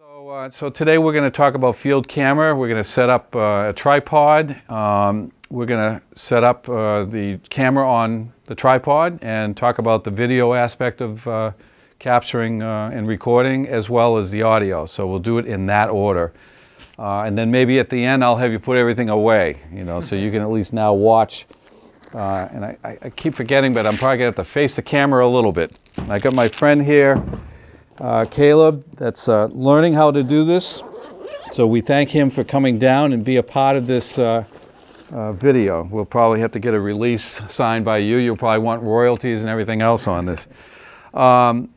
So, uh, so today we're going to talk about field camera. We're going to set up uh, a tripod. Um, we're going to set up uh, the camera on the tripod and talk about the video aspect of uh, capturing uh, and recording as well as the audio. So we'll do it in that order. Uh, and then maybe at the end I'll have you put everything away, you know, so you can at least now watch. and I, I, keep forgetting, but I'm probably going to have to face the camera a little bit. I got my friend here uh, Caleb that's uh, learning how to do this. So we thank him for coming down and be a part of this uh, uh, video. We'll probably have to get a release signed by you. You'll probably want royalties and everything else on this. Um,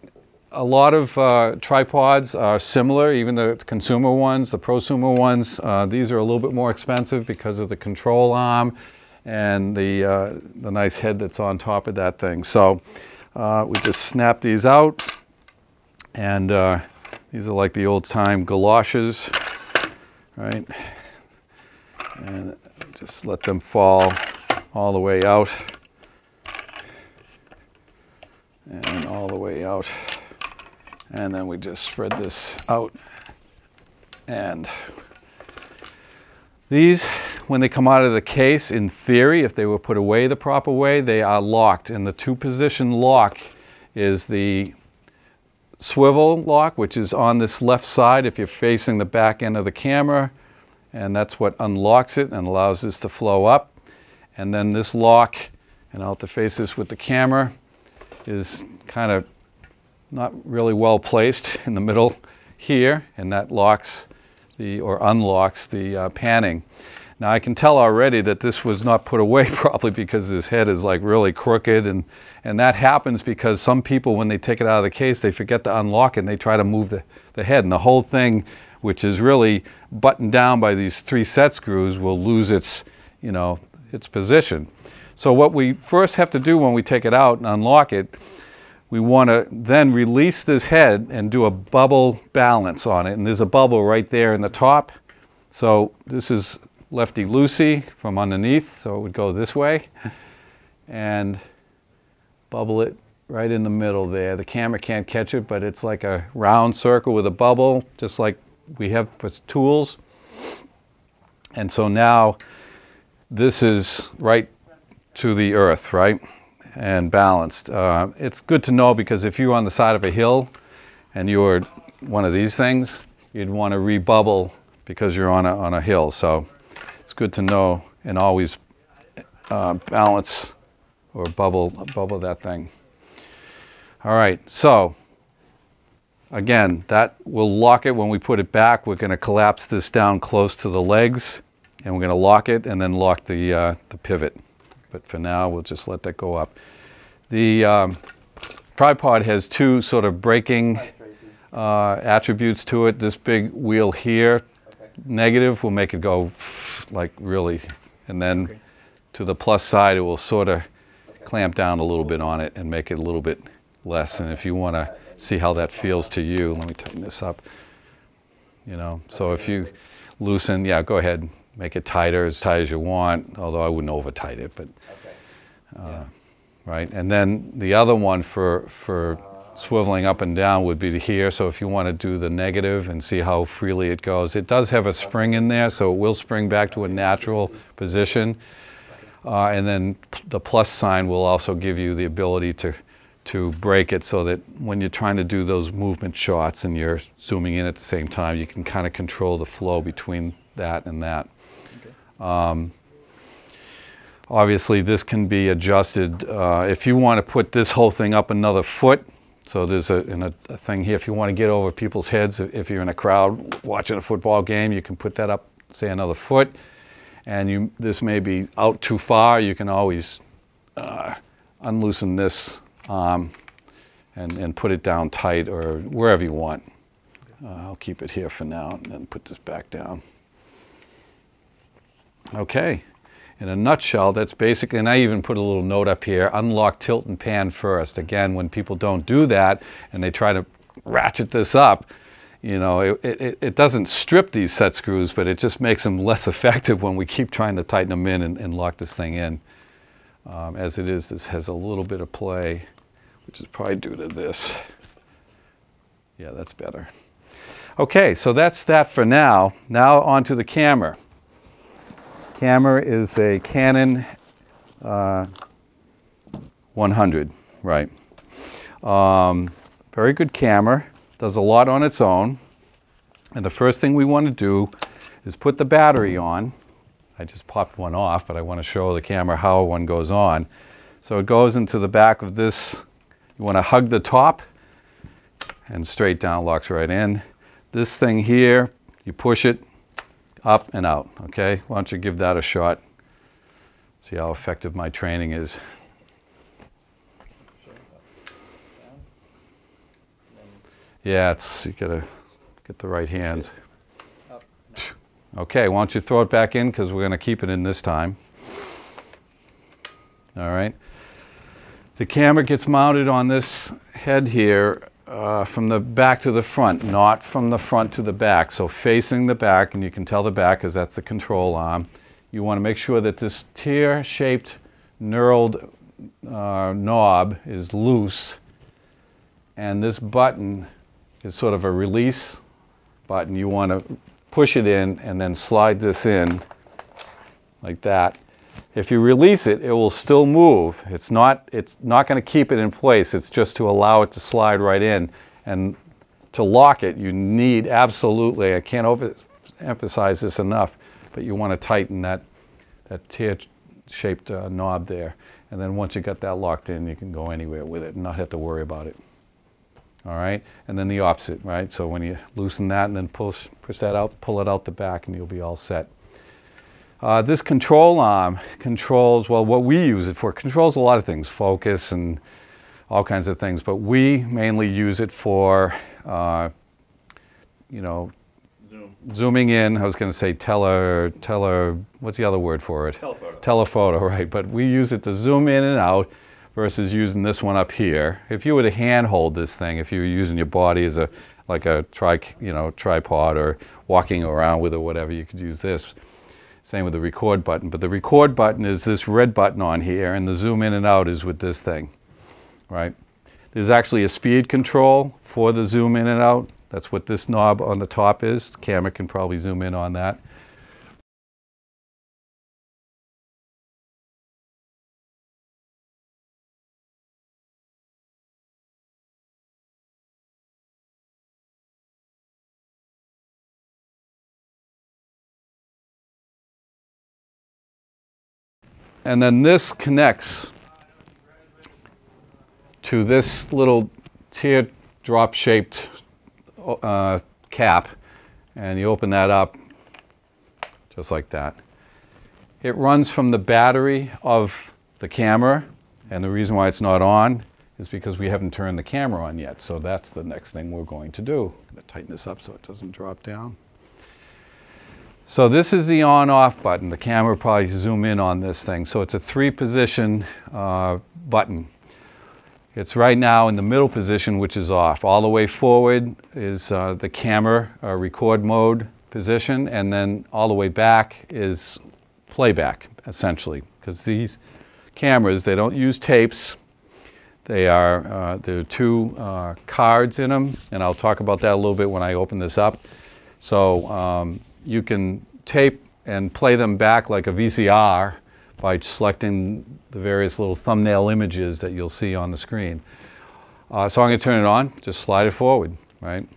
a lot of uh, tripods are similar, even the consumer ones, the prosumer ones. Uh, these are a little bit more expensive because of the control arm and the, the nice head that's on top of that thing. So we just snap these out. And uh, these are like the old time galoshes, right? And just let them fall all the way out. And all the way out. And then we just spread this out. And these, when they come out of the case, in theory, if they were put away the proper way, they are locked. And the two position lock is the swivel lock, which is on this left side if you're facing the back end of the camera. And that's what unlocks it and allows this to flow up. And then this lock, and I'll have to face this with the camera, is kind of not really well placed in the middle here. And that locks the, or unlocks the uh, panning. Now I can tell already that this was not put away properly because his head is like really crooked and, and that happens because some people when they take it out of the case they forget to unlock it and they try to move the, the head and the whole thing which is really buttoned down by these three set screws will lose its, you know, its position. So what we first have to do when we take it out and unlock it, we want to then release this head and do a bubble balance on it. And there's a bubble right there in the top. So this is lefty-loosey from underneath, so it would go this way. And bubble it right in the middle there. The camera can't catch it, but it's like a round circle with a bubble, just like we have for tools. And so now this is right to the earth, right? And balanced. Uh, it's good to know because if you're on the side of a hill and you're one of these things, you'd want to rebubble because you're on a, on a hill. So it's good to know and always uh, balance or bubble, bubble that thing. All right, so again, that will lock it when we put it back. We're going to collapse this down close to the legs and we're going to lock it and then lock the, uh, the pivot. But for now, we'll just let that go up. The um, tripod has two sort of braking uh, attributes to it. This big wheel here negative will make it go like really, and then okay. to the plus side, it will sort of okay. clamp down a little bit on it and make it a little bit less. And if you want to see how that feels to you, let me tighten this up. You know, so if you loosen, yeah, go ahead, make it tighter, as tight as you want, although I wouldn't over tight it, but, uh, yeah. right? And then the other one for, for swiveling up and down would be here. So if you want to do the negative and see how freely it goes. It does have a spring in there, so it will spring back to a natural position. Uh, and then the plus sign will also give you the ability to, to break it so that when you're trying to do those movement shots and you're zooming in at the same time, you can kind of control the flow between that and that. Um, obviously, this can be adjusted. Uh, if you want to put this whole thing up another foot, so there's a, a, a, thing here, if you want to get over people's heads, if you're in a crowd watching a football game, you can put that up, say another foot, and you, this may be out too far, you can always uh, unloosen this arm and, and put it down tight or wherever you want. Uh, I'll keep it here for now and then put this back down. Okay in a nutshell, that's basically, and I even put a little note up here, unlock tilt and pan first. Again, when people don't do that and they try to ratchet this up, you know, it, it, it doesn't strip these set screws, but it just makes them less effective when we keep trying to tighten them in and, and lock this thing in. Um, as it is, this has a little bit of play, which is probably due to this. Yeah, that's better. Okay, so that's that for now. Now onto the camera. Camera is a Canon uh, 100, right. Um, very good camera, does a lot on its own. And the first thing we want to do is put the battery on. I just popped one off, but I want to show the camera how one goes on. So it goes into the back of this. You want to hug the top and straight down locks right in. This thing here, you push it up and out, okay? Why don't you give that a shot? See how effective my training is. Yeah, it's, you gotta get the right hands. Okay, why don't you throw it back in because we're gonna keep it in this time. All right. The camera gets mounted on this head here uh, from the back to the front, not from the front to the back. So facing the back, and you can tell the back because that's the control arm. You want to make sure that this tear-shaped knurled uh, knob is loose, and this button is sort of a release button. You want to push it in and then slide this in like that. If you release it, it will still move. It's not, it's not going to keep it in place. It's just to allow it to slide right in. And to lock it, you need absolutely, I can't emphasize this enough, but you want to tighten that, that tear-shaped uh, knob there. And then once you got that locked in, you can go anywhere with it and not have to worry about it. All right, and then the opposite, right? So when you loosen that and then push, push that out, pull it out the back and you'll be all set. Uh, this control arm controls, well, what we use it for, controls a lot of things, focus and all kinds of things, but we mainly use it for, uh, you know, Zoom. zooming in. I was going to say tele, tele, what's the other word for it? Telephoto. Telephoto, right. But we use it to zoom in and out versus using this one up here. If you were to hand hold this thing, if you were using your body as a, like a tri, you know, tripod or walking around with it or whatever, you could use this. Same with the record button. But the record button is this red button on here, and the zoom in and out is with this thing, right? There's actually a speed control for the zoom in and out. That's what this knob on the top is. The camera can probably zoom in on that. And then this connects to this little teardrop shaped uh, cap and you open that up just like that. It runs from the battery of the camera and the reason why it's not on is because we haven't turned the camera on yet. So that's the next thing we're going to do. I'm going to tighten this up so it doesn't drop down. So this is the on-off button. The camera probably zoom in on this thing. So it's a three-position uh, button. It's right now in the middle position, which is off. All the way forward is uh, the camera uh, record mode position, and then all the way back is playback, essentially. Because these cameras, they don't use tapes. They are, uh, there are two uh, cards in them, and I'll talk about that a little bit when I open this up. So um, you can tape and play them back like a VCR by selecting the various little thumbnail images that you'll see on the screen. Uh, so I'm going to turn it on, just slide it forward, right?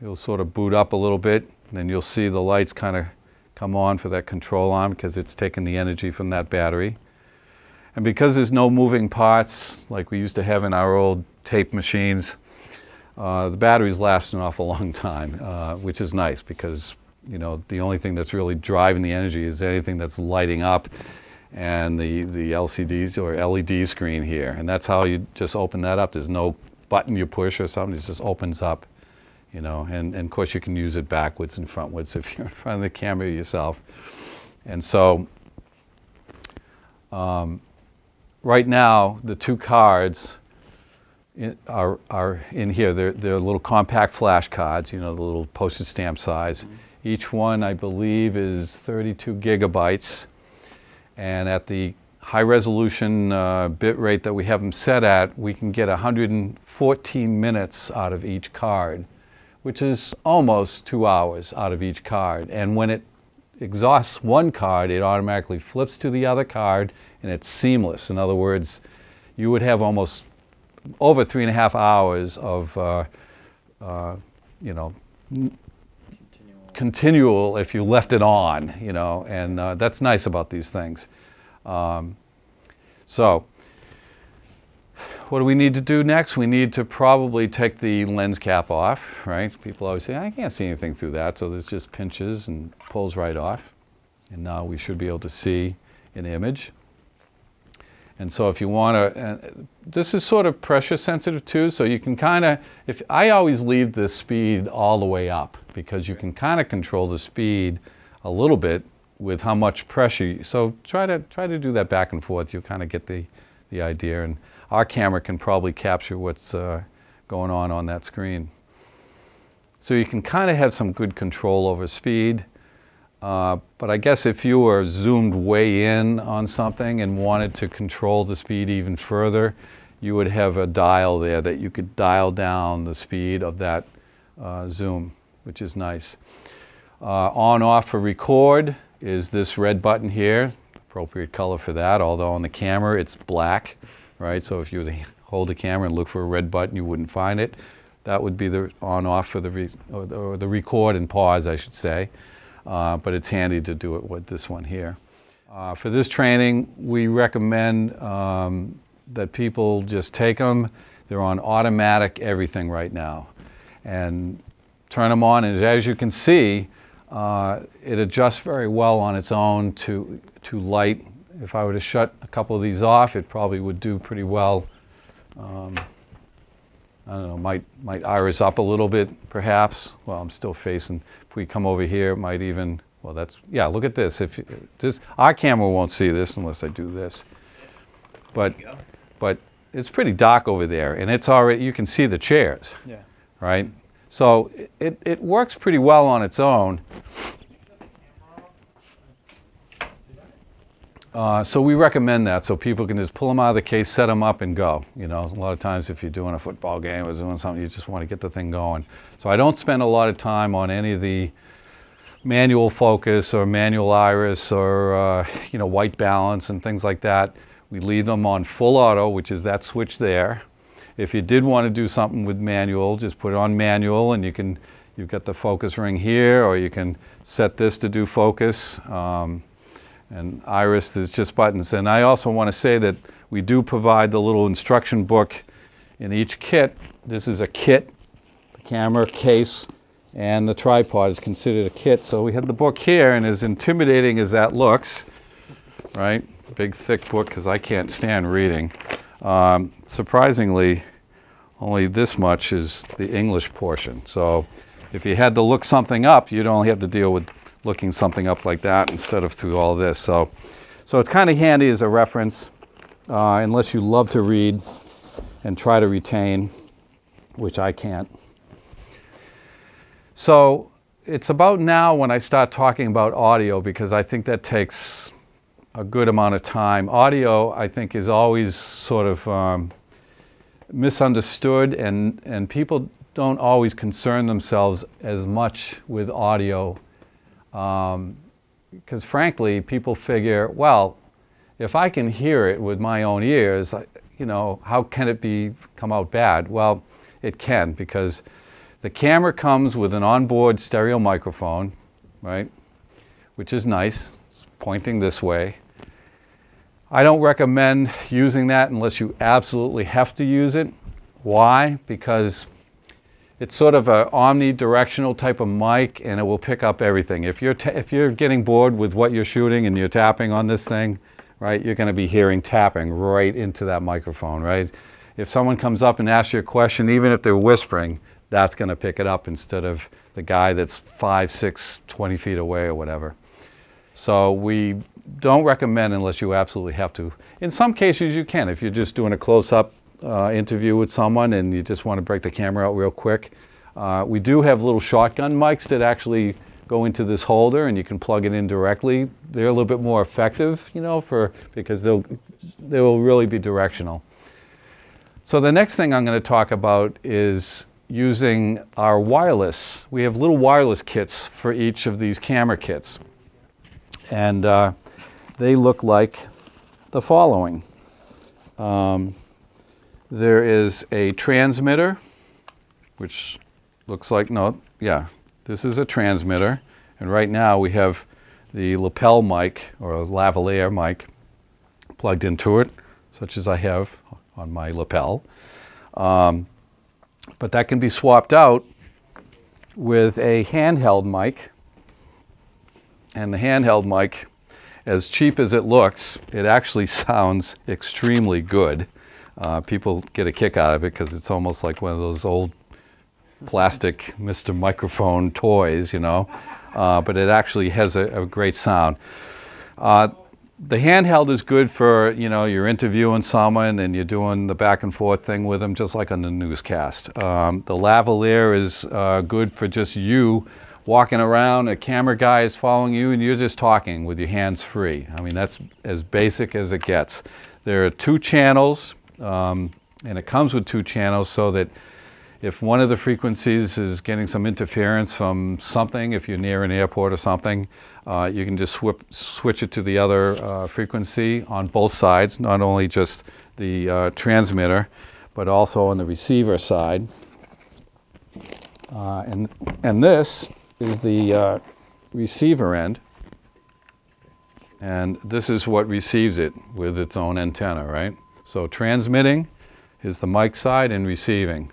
It'll sort of boot up a little bit, and then you'll see the lights kind of come on for that control arm because it's taking the energy from that battery. And because there's no moving parts like we used to have in our old tape machines, uh, the batteries last an awful long time, uh, which is nice because you know, the only thing that's really driving the energy is anything that's lighting up and the, the LCDs or LED screen here. And that's how you just open that up. There's no button you push or something, it just opens up, you know, and, and of course you can use it backwards and frontwards if you're in front of the camera yourself. And so um, right now, the two cards in, are, are in here. They're, they're little compact flash cards, you know, the little postage stamp size. Mm -hmm. Each one, I believe, is 32 gigabytes. And at the high resolution uh, bit rate that we have them set at, we can get 114 minutes out of each card, which is almost two hours out of each card. And when it exhausts one card, it automatically flips to the other card and it's seamless. In other words, you would have almost over three and a half hours of, uh, uh, you know, continual. if you left it on, you know, and uh, that's nice about these things. Um, so, what do we need to do next? We need to probably take the lens cap off, right? People always say, I can't see anything through that, so there's just pinches and pulls right off. And now we should be able to see an image. And so if you want to, this is sort of pressure sensitive too, so you can kind of, if I always leave the speed all the way up because you can kind of control the speed a little bit with how much pressure. So try to try to do that back and forth. You'll kind of get the the idea, and our camera can probably capture what's uh, going on on that screen. So you can kind of have some good control over speed. Uh, but I guess if you were zoomed way in on something and wanted to control the speed even further, you would have a dial there that you could dial down the speed of that uh, zoom, which is nice. Uh, on off for record is this red button here, appropriate color for that, although on the camera it's black, right? So if you were to hold the camera and look for a red button, you wouldn't find it. That would be the on off for the, or, or the record and pause, I should say uh, but it's handy to do it with this one here. Uh, for this training, we recommend um, that people just take them. They're on automatic everything right now. And turn them on, and as you can see, uh, it adjusts very well on its own to, to light. If I were to shut a couple of these off, it probably would do pretty well. Um, I don't know, might, might iris up a little bit, perhaps. Well, I'm still facing, if we come over here, it might even, well, that's, yeah, look at this. If this, Our camera won't see this unless I do this. But, but it's pretty dark over there, and it's already, you can see the chairs, yeah. right? So it, it works pretty well on its own. Uh, so we recommend that so people can just pull them out of the case, set them up, and go. You know, a lot of times if you're doing a football game or doing something, you just want to get the thing going. So I don't spend a lot of time on any of the manual focus or manual iris or uh, you know white balance and things like that. We leave them on full auto, which is that switch there. If you did want to do something with manual, just put it on manual, and you can. You've got the focus ring here, or you can set this to do focus. Um, and Iris is just buttons. And I also want to say that we do provide the little instruction book in each kit. This is a kit, the camera case, and the tripod is considered a kit. So we have the book here, and as intimidating as that looks, right? Big thick book because I can't stand reading. Um, surprisingly, only this much is the English portion. So if you had to look something up, you'd only have to deal with looking something up like that instead of through all this. So, so it's kind of handy as a reference, uh, unless you love to read and try to retain, which I can't. So it's about now when I start talking about audio because I think that takes a good amount of time. Audio, I think, is always sort of um, misunderstood, and, and people don't always concern themselves as much with audio because um, frankly, people figure, well, if I can hear it with my own ears, you know, how can it be come out bad? Well, it can because the camera comes with an onboard stereo microphone, right, which is nice. It's pointing this way. I don't recommend using that unless you absolutely have to use it. Why? Because it's sort of an omnidirectional type of mic and it will pick up everything. If you're, if you're getting bored with what you're shooting and you're tapping on this thing, right, you're going to be hearing tapping right into that microphone, right? If someone comes up and asks you a question, even if they're whispering, that's going to pick it up instead of the guy that's five, six, 20 feet away or whatever. So we don't recommend unless you absolutely have to. In some cases you can. If you're just doing a close-up uh, interview with someone and you just want to break the camera out real quick. Uh, we do have little shotgun mics that actually go into this holder and you can plug it in directly. They're a little bit more effective, you know, for because they'll they will really be directional. So the next thing I'm going to talk about is using our wireless. We have little wireless kits for each of these camera kits. And uh, they look like the following. Um, there is a transmitter, which looks like, no, yeah, this is a transmitter. And right now we have the lapel mic or a lavalier mic plugged into it, such as I have on my lapel. Um, but that can be swapped out with a handheld mic. And the handheld mic, as cheap as it looks, it actually sounds extremely good. Uh, people get a kick out of it because it's almost like one of those old plastic Mr. Microphone toys, you know, uh, but it actually has a, a great sound. Uh, the handheld is good for, you know, you're interviewing someone and you're doing the back and forth thing with them, just like on the newscast. Um, the lavalier is uh, good for just you walking around, a camera guy is following you, and you're just talking with your hands free. I mean, that's as basic as it gets. There are two channels, um, and it comes with two channels so that if one of the frequencies is getting some interference from something, if you're near an airport or something, uh, you can just switch it to the other uh, frequency on both sides, not only just the uh, transmitter, but also on the receiver side. Uh, and, and this is the uh, receiver end. And this is what receives it with its own antenna, right? So transmitting is the mic side and receiving.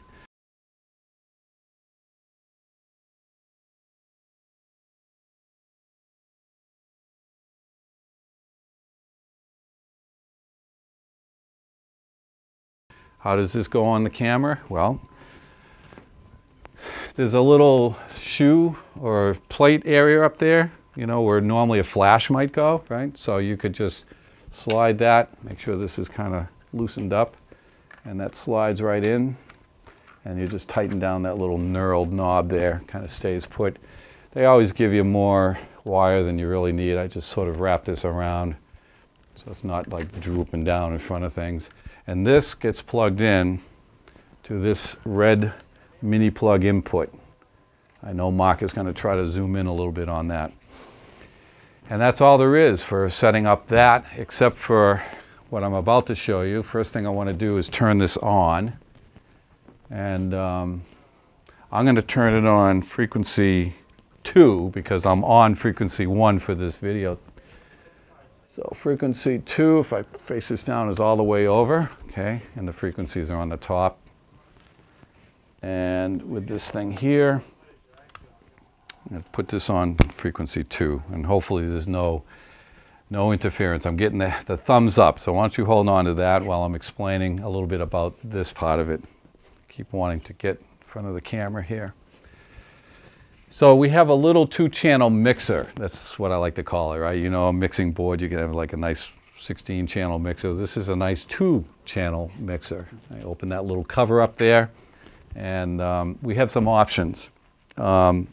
How does this go on the camera? Well, there's a little shoe or plate area up there, you know, where normally a flash might go, right? So you could just slide that, make sure this is kind of loosened up, and that slides right in, and you just tighten down that little knurled knob there, kind of stays put. They always give you more wire than you really need. I just sort of wrap this around so it's not like drooping down in front of things. And this gets plugged in to this red mini plug input. I know Mark is going to try to zoom in a little bit on that. And that's all there is for setting up that, except for what I'm about to show you. First thing I want to do is turn this on. And um, I'm going to turn it on frequency 2 because I'm on frequency 1 for this video so frequency two, if I face this down, is all the way over, okay? And the frequencies are on the top. And with this thing here, I'm going to put this on frequency two, and hopefully there's no, no interference. I'm getting the, the thumbs up, so why don't you hold on to that while I'm explaining a little bit about this part of it. Keep wanting to get in front of the camera here. So we have a little two-channel mixer. That's what I like to call it, right? You know, a mixing board, you can have like a nice 16-channel mixer. This is a nice two-channel mixer. I open that little cover up there, and um, we have some options. Um,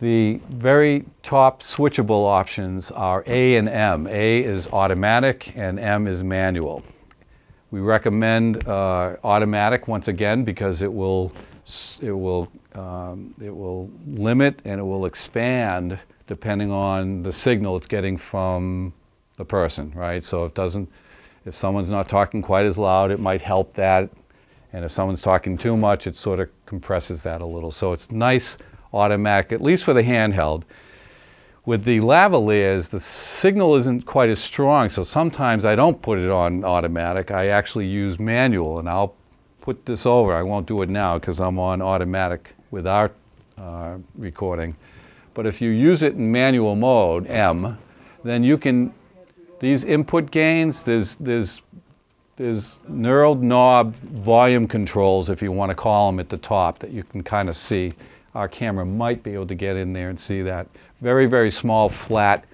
the very top switchable options are A and M. A is automatic and M is manual. We recommend uh, automatic once again because it will it will um, it will limit and it will expand depending on the signal it's getting from the person, right? So it doesn't, if someone's not talking quite as loud, it might help that. And if someone's talking too much, it sort of compresses that a little. So it's nice automatic, at least for the handheld. With the lavaliers, the signal isn't quite as strong, so sometimes I don't put it on automatic. I actually use manual, and I'll put this over. I won't do it now because I'm on automatic with our uh, recording. But if you use it in manual mode, M, then you can, these input gains, there's, there's, there's knurled knob volume controls, if you want to call them, at the top that you can kind of see. Our camera might be able to get in there and see that. Very, very small, flat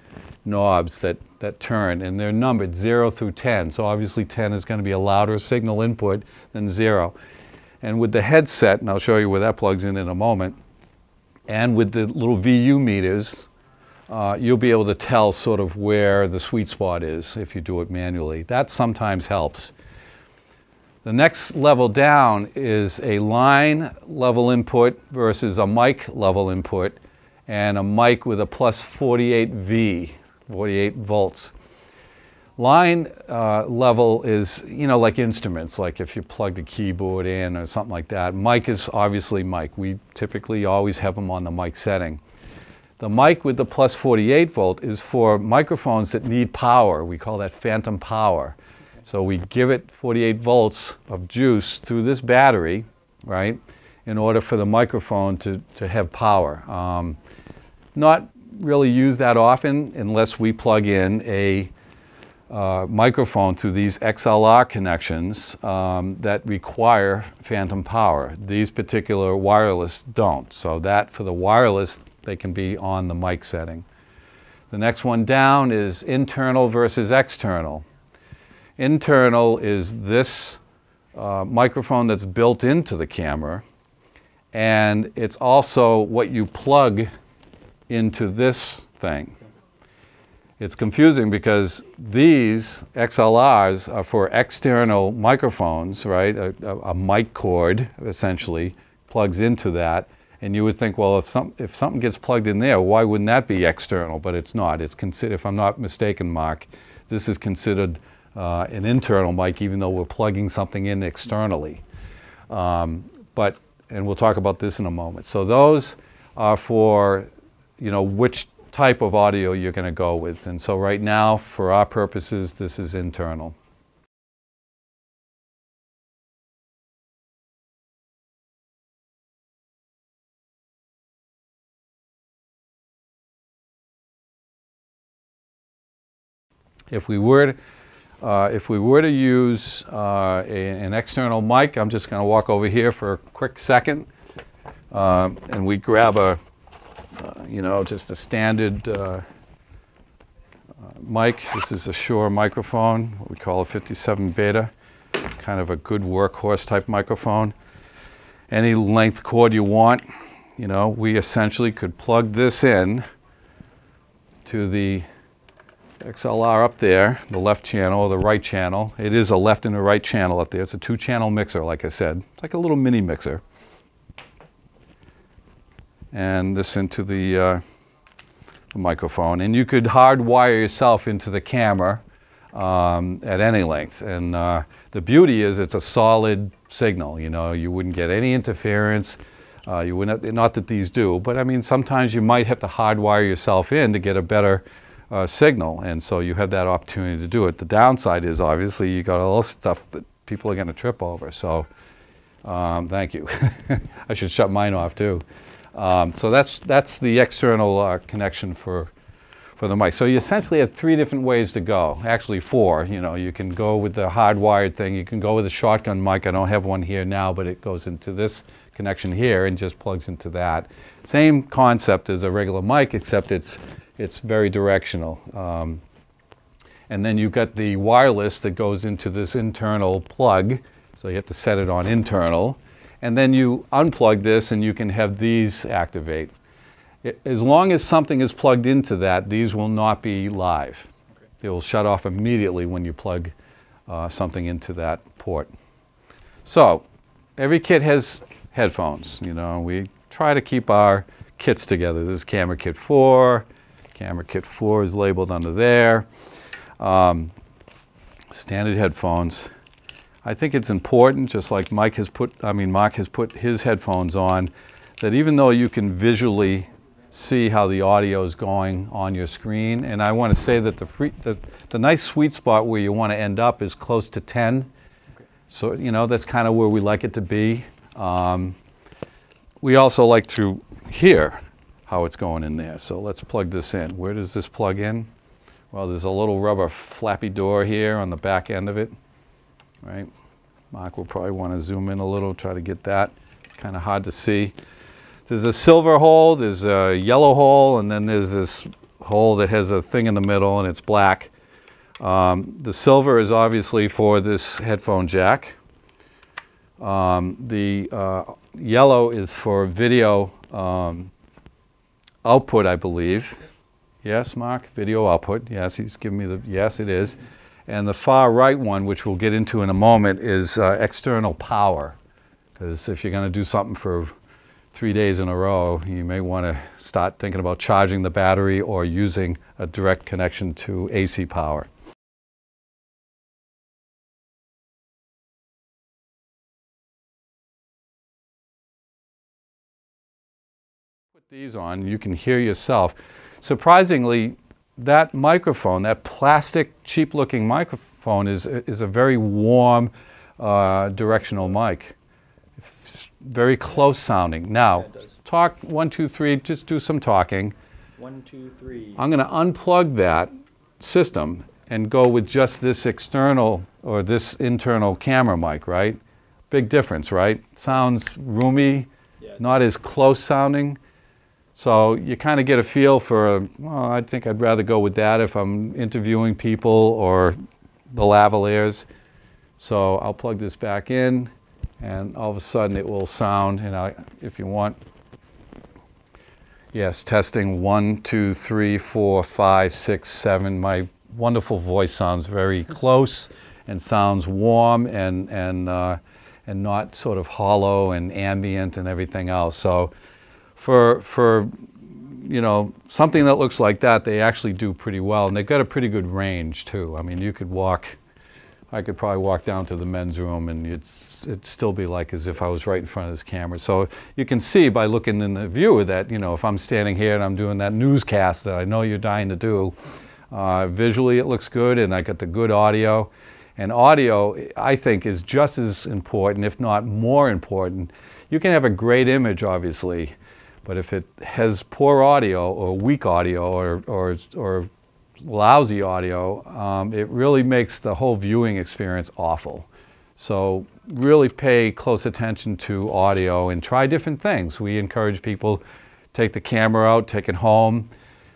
knobs that, that turn, and they're numbered 0 through 10. So obviously 10 is going to be a louder signal input than 0. And with the headset, and I'll show you where that plugs in in a moment, and with the little VU meters, uh, you'll be able to tell sort of where the sweet spot is if you do it manually. That sometimes helps. The next level down is a line level input versus a mic level input and a mic with a plus 48 V, 48 volts. Line uh, level is, you know, like instruments, like if you plug a keyboard in or something like that. Mic is obviously mic. We typically always have them on the mic setting. The mic with the plus 48 volt is for microphones that need power. We call that phantom power. So we give it 48 volts of juice through this battery, right, in order for the microphone to, to have power. Um, not really used that often unless we plug in a uh, microphone through these XLR connections um, that require phantom power. These particular wireless don't. So that for the wireless, they can be on the mic setting. The next one down is internal versus external. Internal is this uh, microphone that's built into the camera and it's also what you plug into this thing. It's confusing because these XLRs are for external microphones, right? A, a, a, mic cord essentially plugs into that. And you would think, well, if, some, if something gets plugged in there, why wouldn't that be external? But it's not. It's considered, if I'm not mistaken, Mark, this is considered uh, an internal mic, even though we're plugging something in externally. Um, but, and we'll talk about this in a moment. So those are for, you know, which type of audio you're going to go with. And so right now, for our purposes, this is internal. If we were uh, if we were to use uh, a, an external mic, I'm just going to walk over here for a quick second, um, and we grab a uh, you know, just a standard uh, uh, mic. This is a Shure microphone, what we call a 57 beta, kind of a good workhorse type microphone. Any length cord you want, you know, we essentially could plug this in to the XLR up there, the left channel or the right channel. It is a left and a right channel up there. It's a two channel mixer, like I said. It's like a little mini mixer and this into the, uh, the microphone. And you could hardwire yourself into the camera um, at any length. And uh, the beauty is it's a solid signal. You know, you wouldn't get any interference. Uh, you wouldn't, not that these do, but I mean, sometimes you might have to hardwire yourself in to get a better uh, signal. And so you have that opportunity to do it. The downside is obviously you got all this stuff that people are going to trip over. So um, thank you. I should shut mine off too. Um, so that's, that's the external uh, connection for, for the mic. So you essentially have three different ways to go. Actually four, you know, you can go with the hardwired thing. You can go with a shotgun mic. I don't have one here now, but it goes into this connection here and just plugs into that. Same concept as a regular mic, except it's, it's very directional. Um, and then you've got the wireless that goes into this internal plug. So you have to set it on internal and then you unplug this and you can have these activate. As long as something is plugged into that, these will not be live. Okay. It will shut off immediately when you plug uh, something into that port. So every kit has headphones, you know, we try to keep our kits together. This is camera kit 4, camera kit 4 is labeled under there. Um, standard headphones. I think it's important, just like Mike has put, I mean, Mark has put his headphones on, that even though you can visually see how the audio is going on your screen, and I want to say that the, free, the, the nice sweet spot where you want to end up is close to 10. So, you know, that's kind of where we like it to be. Um, we also like to hear how it's going in there. So let's plug this in. Where does this plug in? Well, there's a little rubber flappy door here on the back end of it, right? Mark will probably want to zoom in a little, try to get that. It's kind of hard to see. There's a silver hole, there's a yellow hole, and then there's this hole that has a thing in the middle and it's black. Um, the silver is obviously for this headphone jack. Um, the uh, yellow is for video um, output, I believe. Yes, Mark? Video output. Yes, he's giving me the, yes, it is. And the far right one, which we'll get into in a moment, is uh, external power. Because if you're going to do something for three days in a row, you may want to start thinking about charging the battery or using a direct connection to AC power. Put these on, you can hear yourself. Surprisingly, that microphone, that plastic, cheap-looking microphone, is is a very warm uh, directional mic. It's very close sounding. Now, Yeah, talk one, two, three. Just do some talking. One, two, three. I'm going to unplug that system and go with just this external or this internal camera mic, right? Big difference, right? Sounds roomy, Yeah, not as close sounding. So you kind of get a feel for, well, I think I'd rather go with that if I'm interviewing people or the lavaliers. So I'll plug this back in and all of a sudden it will sound, and I, if you want, Yes, testing one, two, three, four, five, six, seven. My wonderful voice sounds very close and sounds warm and and uh, and not sort of hollow and ambient and everything else. So, for for you know something that looks like that, they actually do pretty well, and they've got a pretty good range too. I mean, you could walk. I could probably walk down to the men's room and it's, it'd still be like as if I was right in front of this camera. So you can see by looking in the viewer that, you know, if I'm standing here and I'm doing that newscast that I know you're dying to do, uh, visually it looks good and I got the good audio. And audio, I think, is just as important, if not more important. You can have a great image, obviously, but if it has poor audio or weak audio or, or, or lousy audio, um, it really makes the whole viewing experience awful. So really pay close attention to audio and try different things. We encourage people take the camera out, take it home,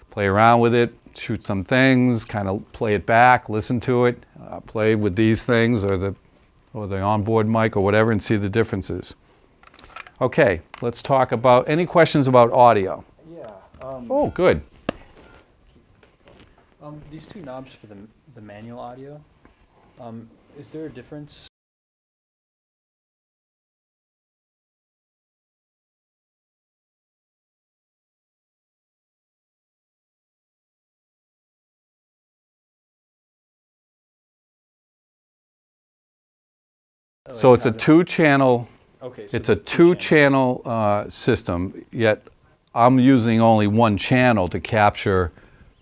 play around with it, shoot some things, kind of play it back, listen to it, uh, play with these things or the or the onboard mic or whatever and see the differences. Okay, let's talk about any questions about audio. Yeah. Um, Oh, good. um, these two knobs for the the manual audio. Um, is there a difference? So it's a two-channel Okay. so It's a the two two-channel uh, system, yet I'm using only one channel to capture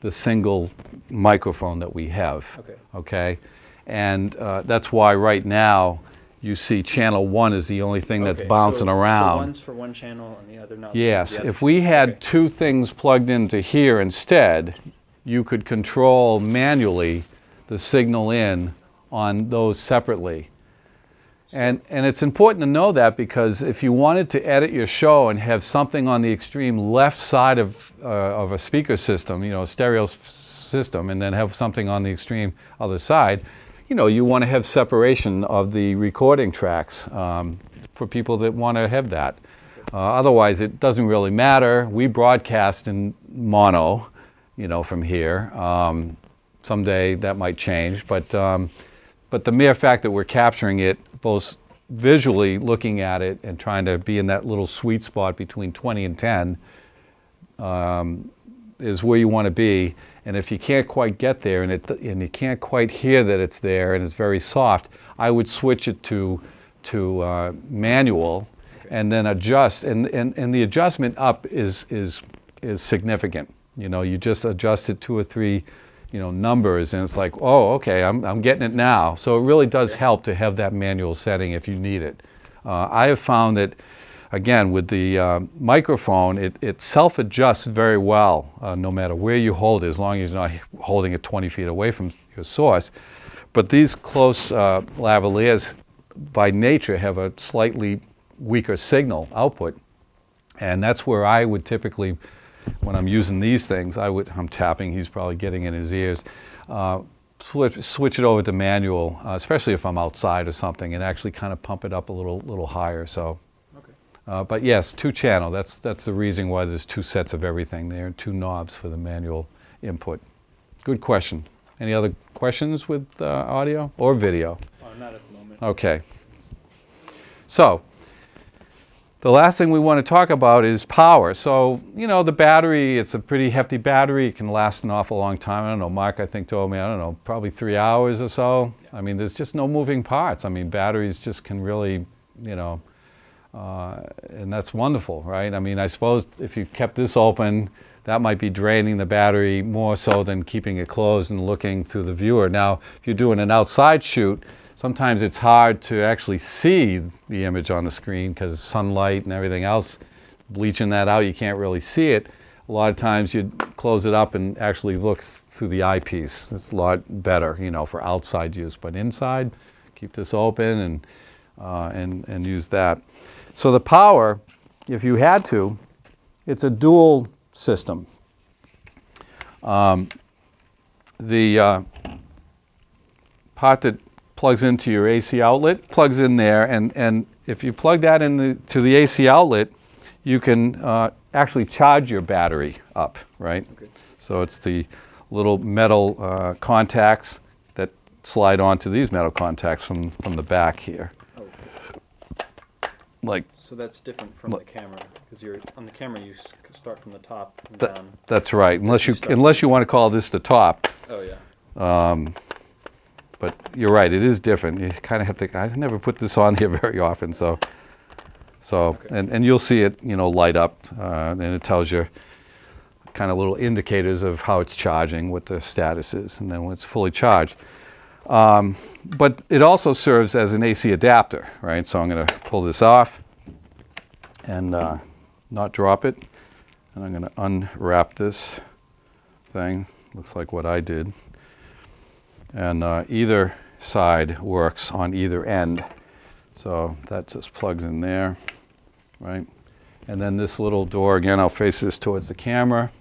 the single microphone that we have. Okay. Okay? And uh, that's why right now you see channel one is the only thing that's bouncing so- around. So one's for one channel and the other not. Yes, if we had Okay. two things plugged into here instead, you could control manually the signal in on those separately. And, and it's important to know that because if you wanted to edit your show and have something on the extreme left side of, uh, of a speaker system, you know, a stereo system, and then have something on the extreme other side, you know, you want to have separation of the recording tracks um, for people that want to have that. Uh, otherwise, it doesn't really matter. We broadcast in mono, you know, from here. Um, someday that might change, but um, but the mere fact that we're capturing it both visually looking at it and trying to be in that little sweet spot between 20 and 10 um, is where you want to be. And if you can't quite get there and it and you can't quite hear that it's there and it's very soft I would switch it to to uh, manual and then adjust. And, and and the adjustment up is is is significant. You know you just adjust it two or three you know numbers and it's like oh okay I'm, I'm getting it now. So it really does help to have that manual setting if you need it. Uh, I have found that again with the uh, microphone it, it self-adjusts very well uh, no matter where you hold it as long as you're not holding it 20 feet away from your source. But these close uh, lavaliers by nature have a slightly weaker signal output. And that's where I would typically, when I'm using these things, I would, I'm tapping, he's probably getting in his ears, uh, switch, switch it over to manual, uh, especially if I'm outside or something, and actually kind of pump it up a little, little higher. So, Okay. uh, but yes, two channel, that's, that's the reason why there's two sets of everything there, and two knobs for the manual input. Good question. Any other questions with uh, audio or video? Oh, not at the moment. Okay. So, the last thing we want to talk about is power. So, you know, the battery, it's a pretty hefty battery. It can last an awful long time. I don't know, Mark, I think told me, I don't know, probably three hours or so. I mean, there's just no moving parts. I mean, batteries just can really, you know, uh, and that's wonderful, right? I mean, I suppose if you kept this open, that might be draining the battery more so than keeping it closed and looking through the viewer. Now, if you're doing an outside shoot, sometimes it's hard to actually see the image on the screen because sunlight and everything else bleaching that out, you can't really see it. A lot of times you close it up and actually look through the eyepiece. It's a lot better, you know, for outside use. But inside, keep this open and, uh, and, and use that. So the power, if you had to, it's a dual system. Um, the uh, part that plugs into your AC outlet plugs in there, and, and if you plug that into the, the AC outlet, you can uh, actually charge your battery up, right? Okay. So it's the little metal uh, contacts that slide onto these metal contacts from, from the back here. Oh, Like so that's different from the camera, because you're, on the camera, you start from the top and Th- down. that's right, unless you Start- unless you want to call this the top. Oh, yeah. Um, but you're right, it is different. You kind of have to. I never put this on here very often, so. So Okay. and, and you'll see it, you know, light up, uh, and it tells you kind of little indicators of how it's charging, what the status is, and then when it's fully charged. Um, but it also serves as an AC adapter, right? So I'm going to pull this off and uh, not drop it, and I'm going to unwrap this thing. Looks like what I did. And uh, either side works on either end. So that just plugs in there, right? And then this little door, again, I'll face this towards the camera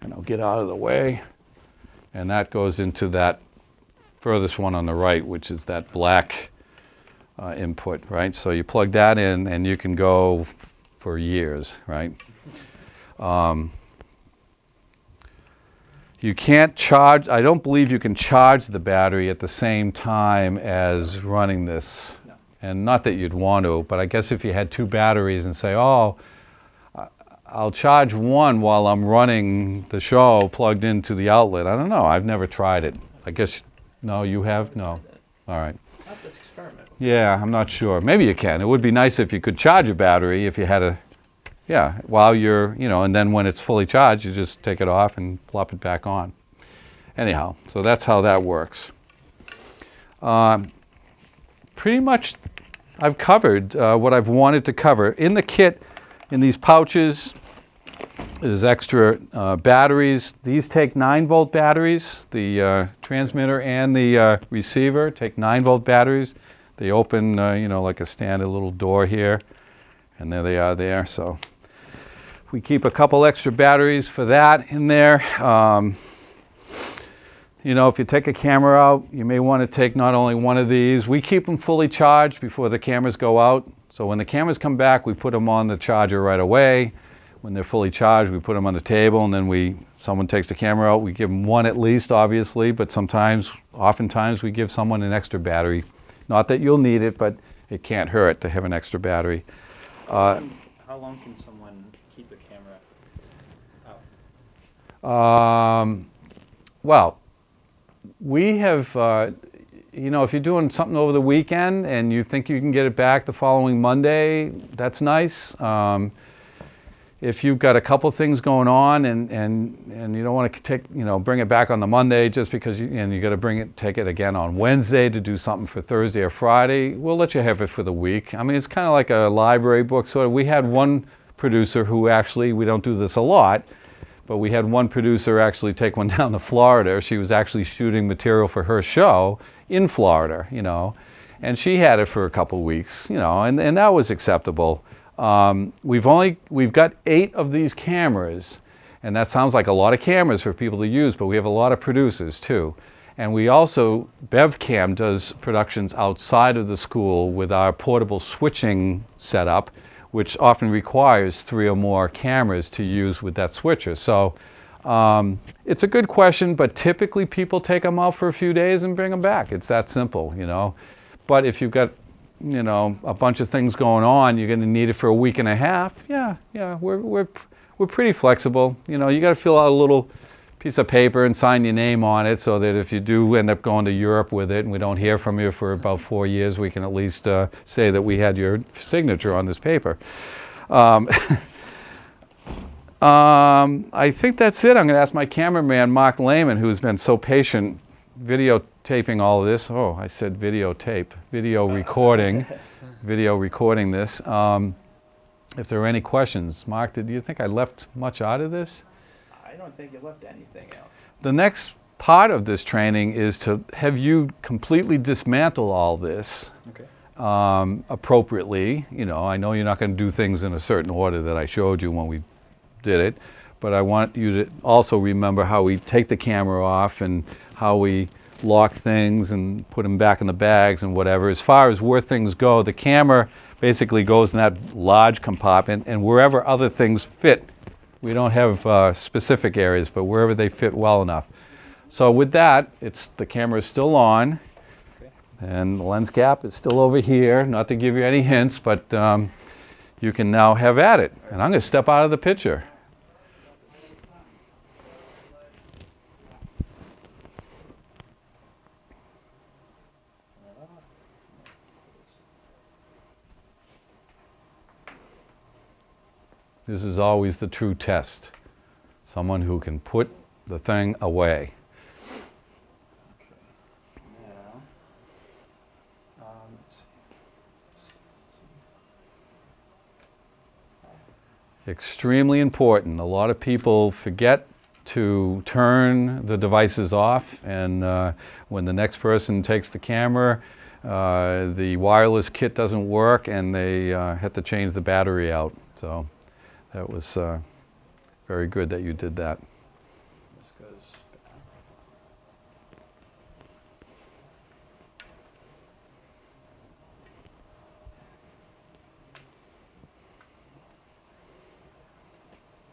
and I'll get out of the way. And that goes into that furthest one on the right, which is that black uh, input, right? So you plug that in and you can go for years, right? Um, you can't charge, I don't believe you can charge the battery at the same time as running this. No. And not that you'd want to, but I guess if you had two batteries and say, oh, I'll charge one while I'm running the show plugged into the outlet. I don't know. I've never tried it. I guess, no, you have? No. All right. Not this experiment. Yeah, I'm not sure. Maybe you can. It would be nice if you could charge a battery if you had a, yeah, while you're, you know, and then when it's fully charged, you just take it off and plop it back on. Anyhow, so that's how that works. Um, pretty much, I've covered uh, what I've wanted to cover. In the kit, in these pouches, there's extra uh, batteries. These take 9 volt batteries. The uh, transmitter and the uh, receiver take 9 volt batteries. They open, uh, you know, like a standard little door here, and there they are there. So we keep a couple extra batteries for that in there. Um, you know, if you take a camera out, you may want to take not only one of these. We keep them fully charged before the cameras go out. So when the cameras come back, we put them on the charger right away. When they're fully charged, we put them on the table, and then we someone takes the camera out. We give them one at least, obviously, but sometimes, oftentimes, we give someone an extra battery. Not that you'll need it, but it can't hurt to have an extra battery. Uh, How long can someone keep the camera out? Um, well, we have, uh, you know, if you're doing something over the weekend and you think you can get it back the following Monday, that's nice. Um, if you've got a couple things going on and, and, and you don't want to take, you know, bring it back on the Monday just because you, and you got to bring it, take it again on Wednesday to do something for Thursday or Friday, we'll let you have it for the week. I mean, it's kind of like a library book of. We had one producer who actually, we don't do this a lot, but we had one producer actually take one down to Florida. She was actually shooting material for her show in Florida, you know, and she had it for a couple weeks, you know, and, and that was acceptable. Um, we've only we've got eight of these cameras, and that sounds like a lot of cameras for people to use, but we have a lot of producers too. And we also, BevCam does productions outside of the school with our portable switching setup, which often requires three or more cameras to use with that switcher. So Um, it's a good question, but typically people take them out for a few days and bring them back. It's that simple, you know. But if you've got, you know, a bunch of things going on, you're going to need it for a week and a half. Yeah, yeah, we're we're we're pretty flexible. You know, you got to fill out a little piece of paper and sign your name on it so that if you do end up going to Europe with it and we don't hear from you for about four years, we can at least uh, say that we had your signature on this paper. Um, um, I think that's it. I'm going to ask my cameraman, Mark Lehman, who's been so patient videotaping all of this. Oh, I said videotape, video recording, video recording this. Um, if there are any questions, Mark, did you think I left much out of this? I don't think you left anything out. The next part of this training is to have you completely dismantle all this Okay. um, appropriately. You know, I know you're not going to do things in a certain order that I showed you when we did it, but I want you to also remember how we take the camera off and how we lock things and put them back in the bags and whatever. As far as where things go, the camera basically goes in that large compartment and wherever other things fit. We don't have uh, specific areas, but wherever they fit well enough. So with that, it's the camera is still on, and the lens cap is still over here. Not to give you any hints, but um, you can now have at it. And I'm going to step out of the picture. This is always the true test. Someone who can put the thing away. Um. Extremely important. A lot of people forget to turn the devices off, and uh, when the next person takes the camera, uh, the wireless kit doesn't work, and they uh, have to change the battery out. So that was uh, very good that you did that. This goes.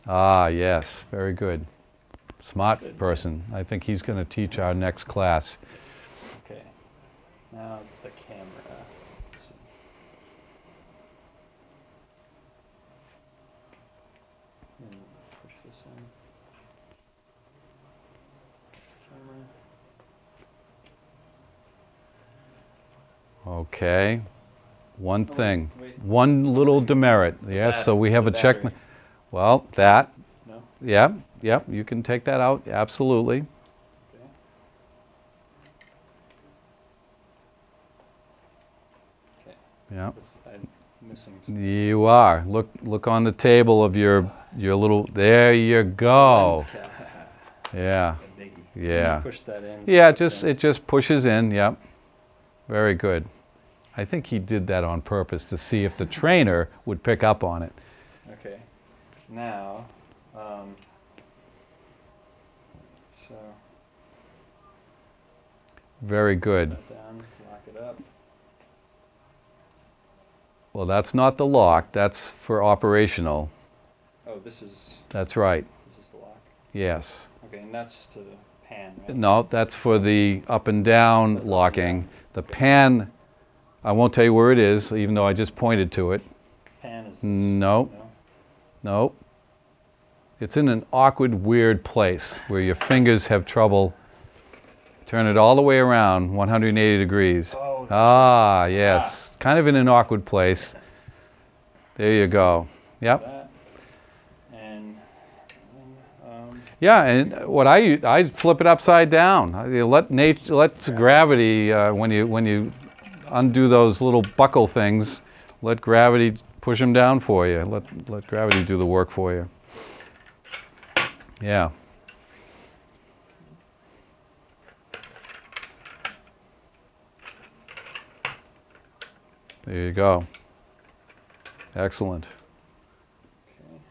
Ah, yes, very good. Smart person. I think he's going to teach our next class. Okay. Now the camera. Let's see. And push this in. Camera. Okay. One thing, one little demerit. Yes, so we have a check. Well, that, No? yeah, yeah, you can take that out, absolutely. Yeah. Missing. You are. Look, look on the table of your, your little, there you go. Yeah, yeah. Push that in. Yeah, it just, it just pushes in, yep. Very good. I think he did that on purpose to see if the trainer would pick up on it. Okay. Now, um, so Very good. down, lock it up. Well, that's not the lock, that's for operational. Oh, this is That's right, this is the lock. yes. Okay, and that's to the pan, right? No, that's for the up and down That's locking. The pan, I won't tell you where it is, even though I just pointed to it. Pan is No, no. no. It's in an awkward, weird place where your fingers have trouble. Turn it all the way around, 180 degrees. Oh, Ah, yes, kind of in an awkward place. There you go. Yep. And, um, Yeah, and what I I flip it upside down. I- let nature, let gravity uh, when you when you undo those little buckle things, let gravity push them down for you. Let let gravity do the work for you. Yeah. There you go. Excellent. okay.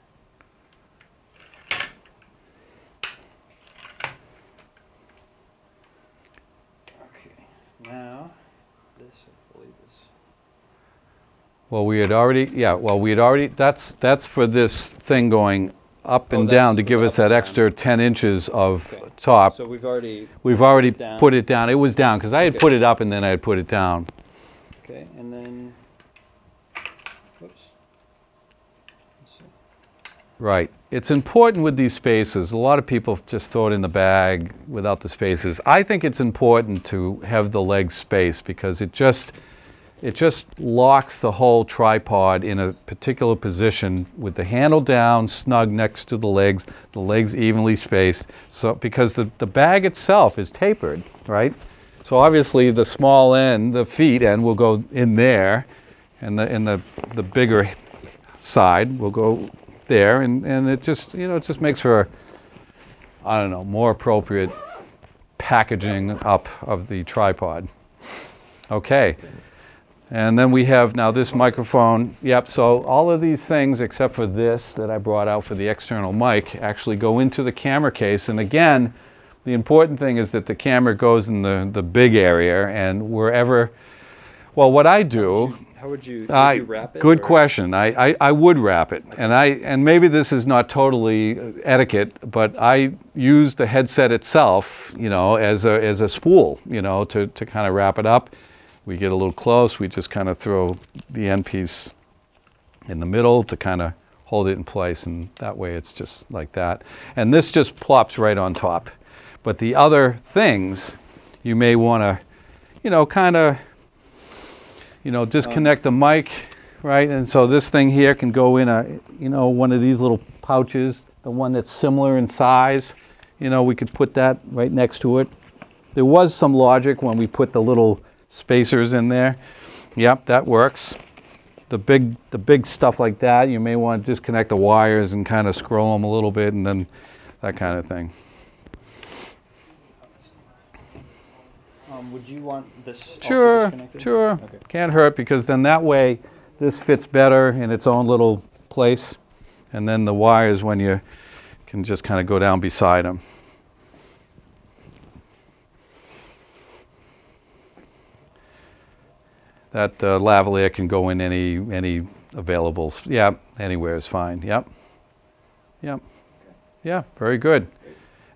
Okay. Now, this I believe is Well, we had already, yeah, well, we had already, that's, that's for this thing going up Oh, and down to give us that extra 10 inches of Okay. top. So we've already, We've already down. put it down. It was down because I had Okay. put it up and then I had put it down. okay, and then, whoops. Let's see. Right. It's important with these spaces. A lot of people just throw it in the bag without the spaces. I think it's important to have the legs spaced because it just it just locks the whole tripod in a particular position with the handle down, snug next to the legs, the legs evenly spaced. So because the, the bag itself is tapered, right? So obviously the small end, the feet end will go in there and the and the, the bigger side will go there and, and it just you know it just makes for I don't know more appropriate packaging up of the tripod. Okay. And then we have now this microphone. Yep, so all of these things except for this that I brought out for the external mic actually go into the camera case. And again, the important thing is that the camera goes in the, the big area and wherever, well, what I do, How would you, would you wrap it? Good or- question. I, I, I would wrap it, and I and maybe this is not totally etiquette, but I use the headset itself, you know, as a as a spool, you know, to to kind of wrap it up. We get a little close. We just kind of throw the end piece in the middle to kind of hold it in place, and that way it's just like that. And this just plops right on top. But the other things, you may want to, you know, kind of you know, disconnect the mic, right? And so this thing here can go in a, you know, one of these little pouches, the one that's similar in size. You know, we could put that right next to it. There was some logic when we put the little spacers in there. Yep, that works. The big, the big stuff like that, you may want to disconnect the wires and kind of scroll them a little bit and then that kind of thing. Um, would you want this Sure, sure. Okay. Can't hurt because then that way this fits better in its own little place. And then the wires, when you can just kind of go down beside them. That uh, lavalier can go in any any available. Yeah, anywhere is fine. Yep. Yep. Yeah, very good.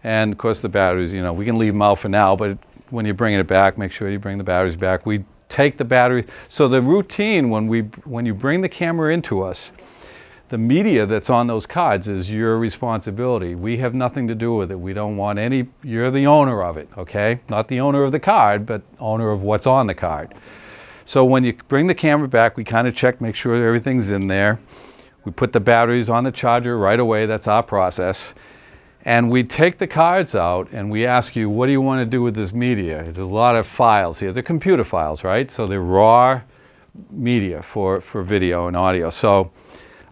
And of course, the batteries, you know, we can leave them out for now, but when you're bringing it back, make sure you bring the batteries back. We take the battery. So the routine when we when you bring the camera into us, the media that's on those cards is your responsibility. We have nothing to do with it. We don't want any. You're the owner of it, okay? Not the owner of the card, but owner of what's on the card. So when you bring the camera back, we kind of check, make sure everything's in there. We put the batteries on the charger right away. That's our process. And we take the cards out and we ask you, what do you want to do with this media? There's a lot of files here. They're computer files, right? So they're raw media for, for video and audio. So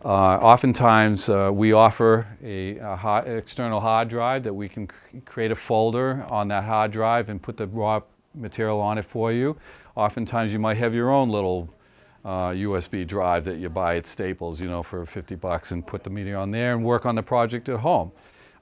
uh, oftentimes uh, we offer a, a external hard drive that we can create a folder on that hard drive and put the raw material on it for you. Oftentimes you might have your own little uh, USB drive that you buy at Staples, you know, for 50 bucks and put the media on there and work on the project at home.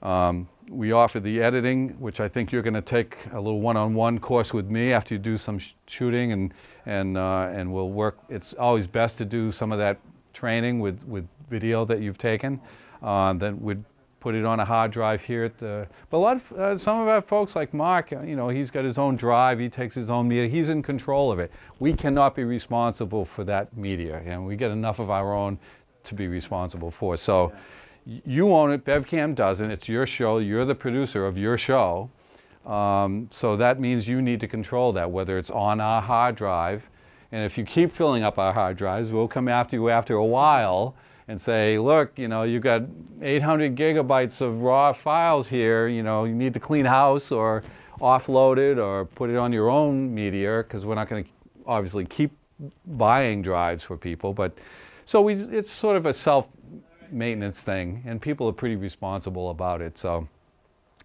Um, we offer the editing, which I think you're going to take a little one-on-one course with me after you do some sh- shooting, and and uh, and we'll work. It's always best to do some of that training with with video that you've taken. Uh, then we'd put it on a hard drive here at the. But a lot of uh, some of our folks like Mark, uh, you know, he's got his own drive. He takes his own media. He's in control of it. We cannot be responsible for that media, and we get enough of our own to be responsible for. So. y- You own it, BevCam doesn't. It's your show. You're the producer of your show. Um, so that means you need to control that, whether it's on our hard drive. And if you keep filling up our hard drives, we'll come after you after a while and say, look, you know, you've got 800 gigabytes of raw files here. You know, you need to clean house or offload it or put it on your own media because we're not going to obviously keep buying drives for people. But so we, it's sort of a self maintenance thing, and people are pretty responsible about it. So.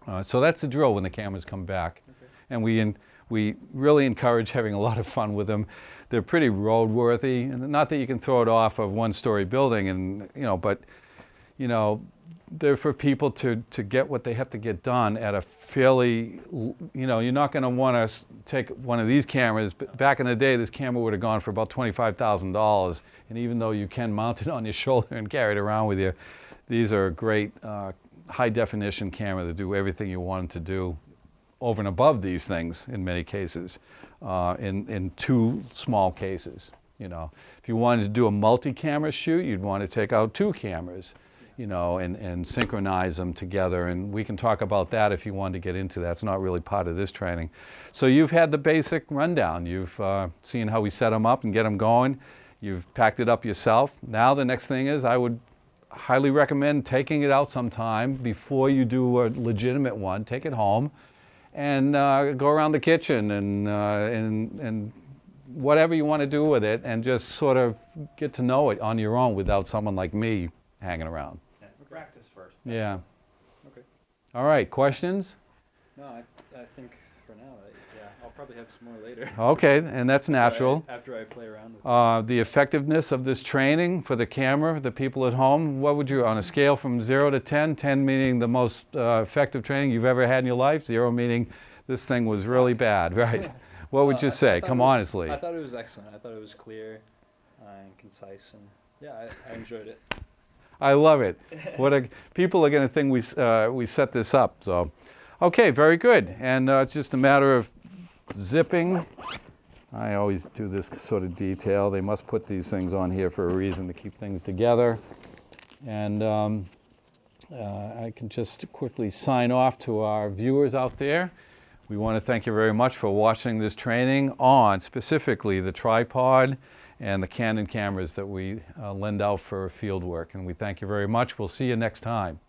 Uh, so that's the drill when the cameras come back. And we, in, we really encourage having a lot of fun with them. They're pretty roadworthy, and not that you can throw it off of one-story building, and you know, but you know, they're for people to, to get what they have to get done at a fairly, you know, you're not going to want to take one of these cameras. But back in the day, this camera would have gone for about $25,000. And even though you can mount it on your shoulder and carry it around with you, these are a great uh, high definition camera to do everything you want it to do over and above these things in many cases, uh, in, in two small cases. You know, if you wanted to do a multi-camera shoot, you'd want to take out two cameras, you know, and, and synchronize them together. And we can talk about that if you want to get into that. It's not really part of this training. So you've had the basic rundown. You've uh, seen how we set them up and get them going. You've packed it up yourself. Now the next thing is I would highly recommend taking it out sometime before you do a legitimate one. Take it home and uh, go around the kitchen and, uh, and, and whatever you want to do with it and just sort of get to know it on your own without someone like me hanging around. Yeah, Practice first. Yeah. Okay. All right, questions? No, I, I think for now, I, yeah, I'll probably have some more later. Okay, and that's natural. After I play around with. Uh, the effectiveness of this training for the camera, the people at home, what would you, on a scale from 0 to 10, 10 meaning the most uh, effective training you've ever had in your life, 0 meaning this thing was really bad, right? What would Uh, you I- I say? Come was- honestly. I thought it was excellent. I thought it was clear uh, and concise, and yeah, I, I enjoyed it. I love it. What a, people are going to think we, uh, we set this up. So, okay, very good. And uh, it's just a matter of zipping. I always do this sort of detail. They must put these things on here for a reason to keep things together. And um, uh, I can just quickly sign off to our viewers out there. We want to thank you very much for watching this training on specifically the tripod and the Canon cameras that we uh, lend out for field work. And we thank you very much. We'll see you next time.